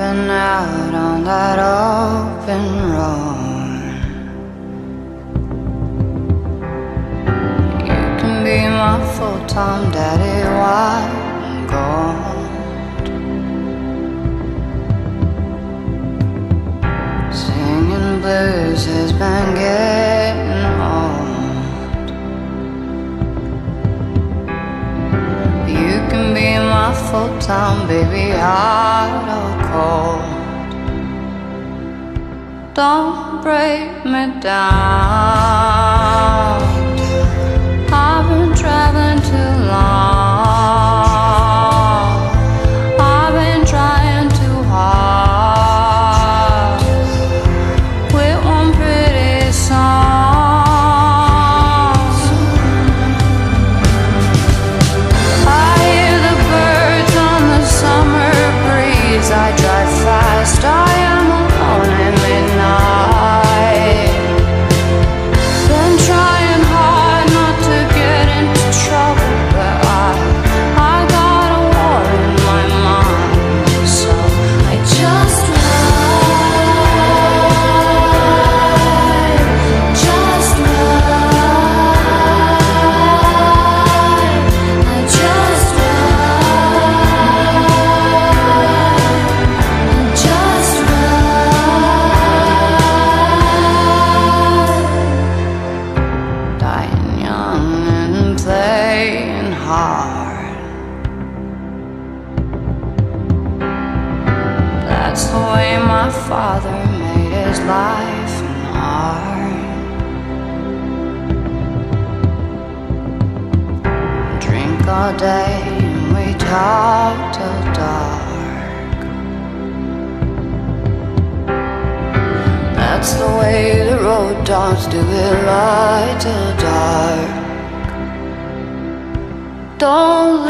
been out on that open road. You can be my full time daddy while I'm gone. Singing blues has been good. My full-time baby, hot or cold. Don't break me down. Playing. That's the way my father made his life and art. Drink all day and we talk till dark. That's the way the road dogs do it, light till dark. Don't leave me now.